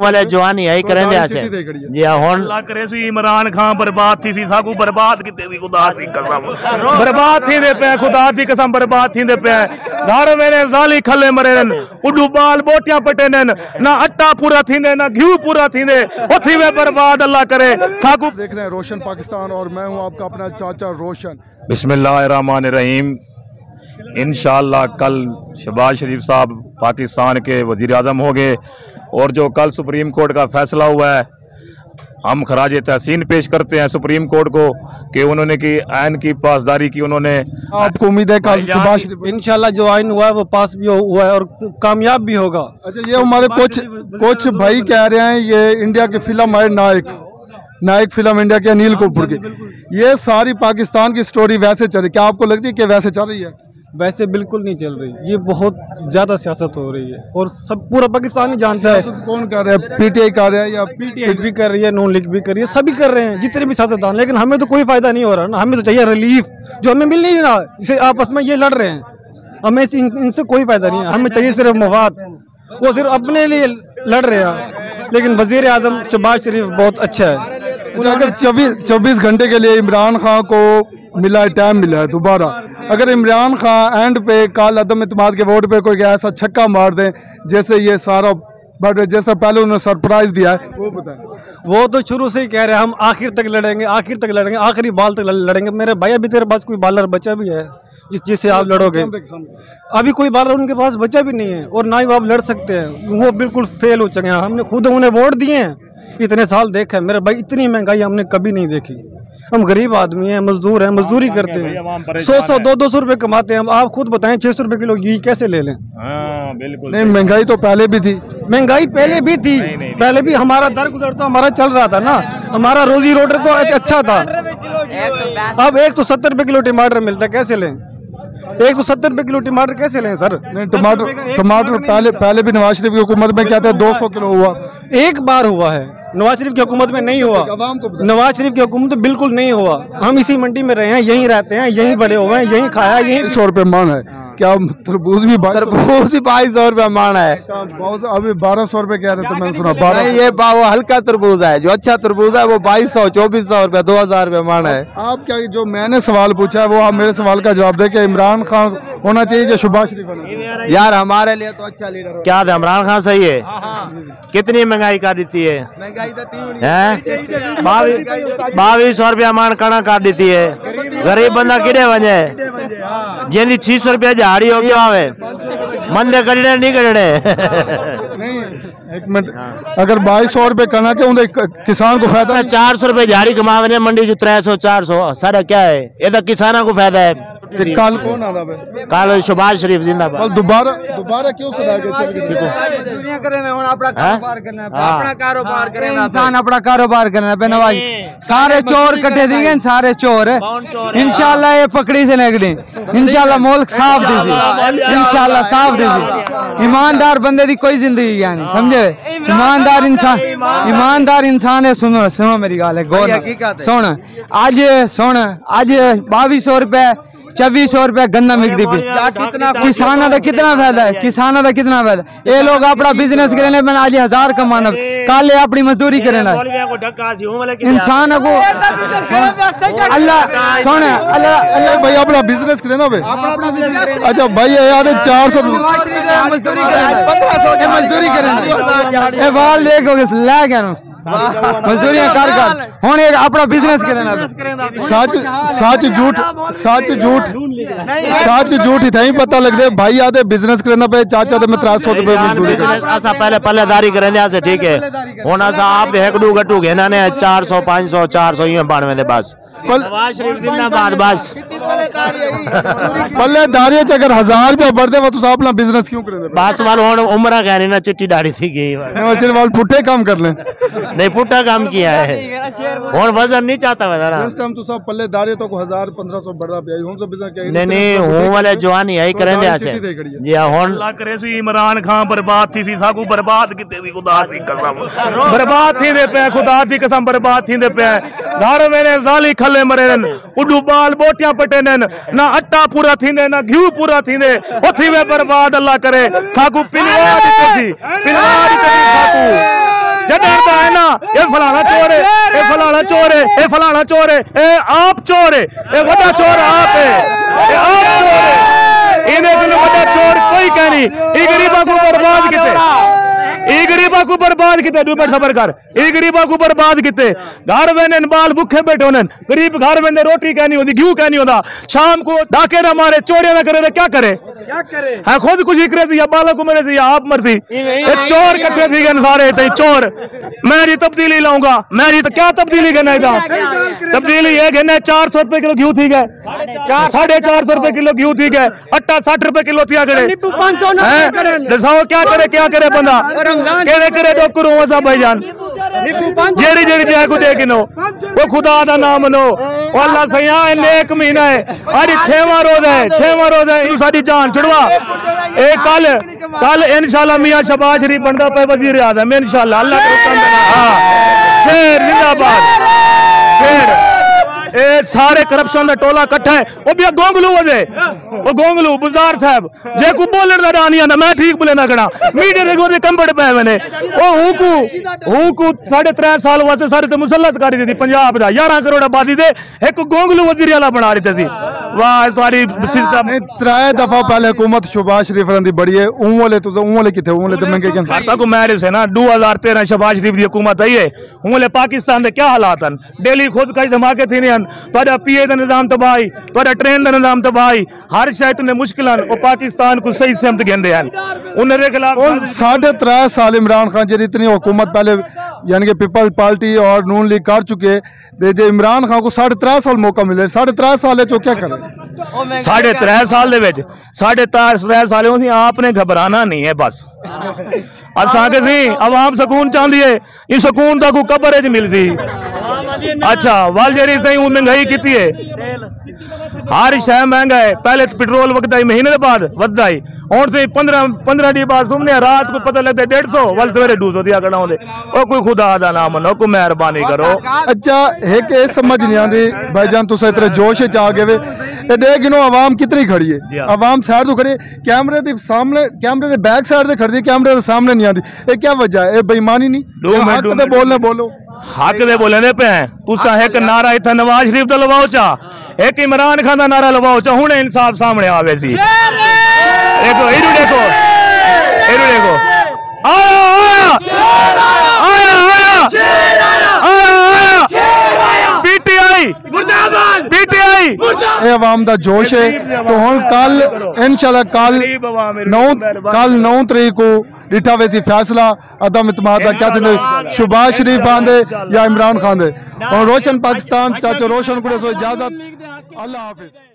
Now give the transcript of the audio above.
वाले तो जवान यही करेंगे ऐसे जी हूँ करे सी इमरान खान बर्बाद थी सी साकू बर्बाद कीते सी खुदा दी कसम। बर्बाद थी दे पे खुदा दी कसम बर्बाद थी दे पे। घर मेरे जाली खले मरे नन उडू बाल बोटियाँ पटे ने ना अट्टा पूरा थी ना घी पूरा थी दे। ओथी वे बर्बाद अल्लाह करे। साकू देख रहे हैं रोशन पाकिस्तान और मैं हूँ आपका अपना चाचा रोशन। बिस्मिल्लाह रहीम इंशाल्लाह कल शहबाज शरीफ साहब पाकिस्तान के वज़ीर अजम हो गए और जो कल सुप्रीम कोर्ट का फैसला हुआ है हम खराज तहसीन पेश करते हैं सुप्रीम कोर्ट को कि उन्होंने की आयन की पासदारी की उन्होंने। आपको उम्मीद है कल सुभाष इंशाल्लाह जो आयन हुआ है वो पास भी हुआ है और कामयाब भी होगा। अच्छा ये हमारे कुछ कुछ भाई कह रहे हैं ये इंडिया की फ़िल्म है नायक। नायक फ़िल्म इंडिया के अनिल कपूर की। ये सारी पाकिस्तान की स्टोरी वैसे चल रही क्या आपको लगती है कि वैसे चल रही है? वैसे बिल्कुल नहीं चल रही। ये बहुत ज़्यादा सियासत हो रही है और सब पूरा पाकिस्तान ही जानता है। कौन कर रहा है? पीटीआई कर रहा है या पीटीआई भी कर रही है नॉन लीग भी कर रही है सभी कर रहे हैं जितने भी सियासतदान। लेकिन हमें तो कोई फ़ायदा नहीं हो रहा ना। हमें तो चाहिए रिलीफ जो हमें मिल नहीं रहा इसे आपस में ये लड़ रहे हैं। हमें इनसे कोई फ़ायदा नहीं है। हमें चाहिए सिर्फ़ मवाद। वो सिर्फ़ अपने लिए लड़ रहे हैं। लेकिन वज़ीर आज़म शहबाज शरीफ बहुत अच्छा है। अगर चौबीस चौबीस घंटे के लिए इमरान खान को मिला है टाइम मिला है दोबारा। अगर इमरान खान एंड पे काल अदम इतमाद के वोट पे कोई ऐसा छक्का मार दे जैसे ये सारा बट जैसा पहले उन्होंने सरप्राइज़ दिया है वो बताएँ। वो तो शुरू से ही कह रहे हैं हम आखिर तक लड़ेंगे आखिर तक लड़ेंगे आखिरी बाल तक लड़ेंगे। मेरे भाई अभी तेरे पास कोई बालर बचा भी है जिस जिससे आप लड़ोगे? अभी कोई बालर उनके पास बचा भी नहीं है और ना ही वो आप लड़ सकते हैं। वो बिल्कुल फेल हो चुके हैं। हमने खुद उन्हें वोट दिए हैं। इतने साल देखे हैं। मेरे भाई इतनी महँगाई हमने कभी नहीं देखी। हम गरीब आदमी हैं मजदूर हैं मजदूरी करते हैं। सौ सौ दो दो सौ रुपए कमाते हैं। हम आप खुद बताएँ छह सौ रुपए किलो घी कैसे ले लें? बिल्कुल नहीं महँगाई तो पहले भी थी। महँगाई पहले भी थी। पहले भी हमारा दर गुजर तो हमारा चल रहा था ना। हमारा रोजी रोटर तो अच्छा था। अब एक सौ सत्तर रुपए किलो टमाटर मिलता है कैसे लें? एक सौ सत्तर रुपए किलो टमाटर कैसे लें सर? टमाटर टमाटर पहले पहले भी नवाज़ शरीफ की हुकूमत में क्या था? दो सौ किलो हुआ। एक बार हुआ है। नवाज़ शरीफ की हुकूमत में नहीं हुआ। नवाज़ शरीफ की हुकूमत बिल्कुल नहीं हुआ। हम इसी मंडी में रहे हैं, यहीं रहते हैं, यहीं बड़े हुए हैं, यहीं खाया, यहीं सौ रुपये मान है। क्या तरबूज भी तरबूज ही बाईस सौ रुपया मान है। अभी बारह सौ रुपए कह रहे थे मैंने सुना बारह ये वो हल्का तरबूज है जो अच्छा तरबूज है वो बाईस सौ चौबीस सौ रुपया दो हज़ार रुपया मान है। आप क्या जो मैंने सवाल पूछा है वो आप मेरे सवाल का जवाब दे के इमरान खान होना चाहिए या शहबाज शरीफ होना चाहिए? यार हमारे लिए तो अच्छा लीडर क्या था इमरान खान सही है? कितनी महँगाई कर देती है? महँगाई तो हैं? बावीस सौ रुपया मान कणा कर देती है। गरीब बंदा किड़े वजे जेली छह सौ रुपया झाड़ी हो गया आवे मंदे कड़े नहीं नहीं एक मिनट अगर बाईस सौ रुपए करना के उन्हें किसान को फ़ायदा चार सौ रुपए झाड़ी कमावे मंडी जो त्रै सौ चार सौ सारा क्या है ये तो किसानों को फ़ायदा है कल कौन आ रहा है कल शहबाज शरीफ जिंदाबाद दोबारा दोबारा क्यों सुना इंसान अपना कारोबार करना पे नवाज़ सारे चोर कट्ठे दिए सारे चोर इंशाल्लाह ये पकड़ी से निकली इंशाल्लाह मुल्क साफ़ दी इंशाल्लाह साफ़ दी ईमानदार बंदे दी कोई ज़िंदगी क्या नहीं समझे ईमानदार इंसान ईमानदार इंसान है सुनो सुनो मेरी गाल है गौर सुन आज सुन आज बाईस सौ रुपए चौबीस सौ रुपया गन्ना बिकती पी किसानों का कितना फ़ायदा है किसानों का कितना फ़ायदा ये लोग अपना बिज़नेस करें मैंने आज हज़ार कमाना कल अपनी मजदूरी करें इंसान को अल्लाह सुन अल्लाह भाई अपना बिज़नेस करें ना भाई अच्छा भाई यार चार सौ मजदूरी करें मजदूरी करें बाल देखो लै गया मजदूरियाँ कर कर हुन अपना बिज़नेस करना सच सच झूठ सच झूठ सच झूठ ही पता लगते। भाई आते बिज़नेस करना पे चाचा ते मैं 300 रुपए मजदूरी असा पहले पल्लेदारी करें अस ठीक है। हुन अस आप हेकडू गट्टू घेना ने 400 500 400 यूँ बनवे दे बस। जिंदाबाद बस। पल्लेदारी च अगर हज़ार रुपया बढ़दे वा तुस अपना बिज़नेस क्यों करेंदे बस वाल हुन उम्र कहनी ना चिट्टी दाढ़ी थी गई नवाज़ वाल पुट्ठे काम कर ले। नहीं पुट्ठा काम किया है। हुन वज़न नहीं चाहता मैं ना इस टाइम तो पल्लेदारी तो को 1000 1500 बढ़दा पिया हुन तो बिज़नेस क्या नहीं नहीं हूँ वाले जवानी आई करेंदे आसे जी हुन अल्लाह करे सी इमरान खान बर्बाद थी सी साकू बर्बाद किते सी खुदा सी कसम। बर्बाद थी दे पे खुदा दी कसम बर्बाद थी दे पे घर मेरे खले मरे उडू बाल बोटियाँ पटे नन, ना अट्टा पूरा थींदे, ना घी पूरा थींदे, ओथी वे बर्बाद अल्लाह करे। साकू पिलवा दी सी पिलवा दी साकू। डरता है ना ये फलाना चोर है ये फलाना चोर है ये फलाना चोर है ये आप चोर है ये बड़ा चोर आप है ये आप चोर है। इन्हें कोई बड़ा चोर कोई कह नहीं। ये गरीबा को बर्बाद किते ਇਹ गरीबा को बर्बाद किते डूबे खबर कर। ए गरीबा को बर्बाद किते। घर वेने बाल भूखे बैठो होने गरीब घर वेने रोटी कहनी होदी घी कहनी होदा। शाम को डाके ना मारे चोरिया ना करे क्या करे? क्या करे? है खुद कुछ करे थी या बालक को मरे थी या आप मर्ज़ी ए चोर इकट्ठे थी के सारे ते चोर। मैं री तब्दीली लाऊँगा। मैं री तो क्या तब्दीली करना है तब्दीली ये घने 400 रुपए किलो घी ठीक है साढ़े चार रुपए किलो घी ठीक है अट्टा साठ रुपए किलो थिया करे 500 ना करे? दसाओ क्या करे क्या करे बंदा? केड़े डोकर हो सा भाईजान। जेड़ी जेड़ी जय को दे गिनो वो खुदा दा नाम मनो अल्लाह इन्ने एक महीना है। आज छेवा रोज है छेवा रोज है तू साडी जान छुड़वा ए कल कल इंशाल्लाह मियाँ शबाज शरीफ बनदा पे वज़ीर आज़म इंशाल्लाह अल्लाह के हुक्म हाँ। शेर जिंदाबाद। शेर सारे करप्शन का टोला कट्ठा है। वो भी गोंगलू वजे वो गोंगलू बुजार साहब, जे को बोलने का डर आता मैं ठीक बोले ना मीडिया के कंबड़ पे मैंने वो हूकू हूकू, साढ़े त्रै साल वास्ते सारी तो मुसलत कर दी थी पंजाब का ग्यारह करोड़ आबादी से एक गोंगलू वजीरे वाला बना दिता थी। पाकिस्तान के क्या हालात हैं डेली खुद कई धमाके थे थोड़ा का निज़ाम तबाही ट्रेन का निज़ाम तबाही। हर शायद तुमने मुश्किल पाकिस्तान को सही सहमत गेंदे हैं उन्होंने खिलाफ साढ़े त्रै साल इमरान खान जी इतनी हुकूमत पहले यानी कि पीपल पार्टी और नून लीग कर चुके जे इमरान खान को साढ़े त्रै साल मौका मिले। साढ़े त्रै साल चो क्या करें। साढ़े त्रै साल साढ़े त्रै साल आपने घबराना नहीं है, बस। असांखे सी अवाम सकून चाहती है। इस सकून दा कोई कबर च मिलदी। अच्छा वाल जेरी सही महँगाई की है। हर शह महँगा है पहले तो पेट्रोल वकदा ही महीने के बाद वधदा ही हुन से 15 15 दी बाद सुनने रात को पता लगता है 150 वाल सवेरे 200 दिया करना ओ कोई खुदा दा नाम मनो कोई मेहरबानी करो। अच्छा एक ये समझ नहीं आती भाईजान तुस इतने जोश च आ गए डे गिनो आवाम कितनी खड़ी है। आवाम साइड तो खड़ी कैमरे के सामने कैमरे के बैक साइड से खड़ी कैमरे के सामने नहीं आती ये क्या वजह है? ये बेईमानी नहीं? दो दो दे। बोलने बोलो। हक दे बोले पे तुसा एक नारा इतना नवाज़ शरीफ दा लवाओ चा। एक इमरान खान दा नारा लवाओ चा। हुने इंसाफ सामने आवे सी। देखो। इनु देखो। इनु देखो पीटीआई आवाम का जोश है तो हम कल इंशाल्लाह कल नौ। कल नौ तरीक को डिठा वे फैसला अदम इतमाद क्या थींदो शरीफ शरीफ दे या इमरान खान दे और रोशन पाकिस्तान चाचो रोशन को इजाज़त अल्लाह हाफिज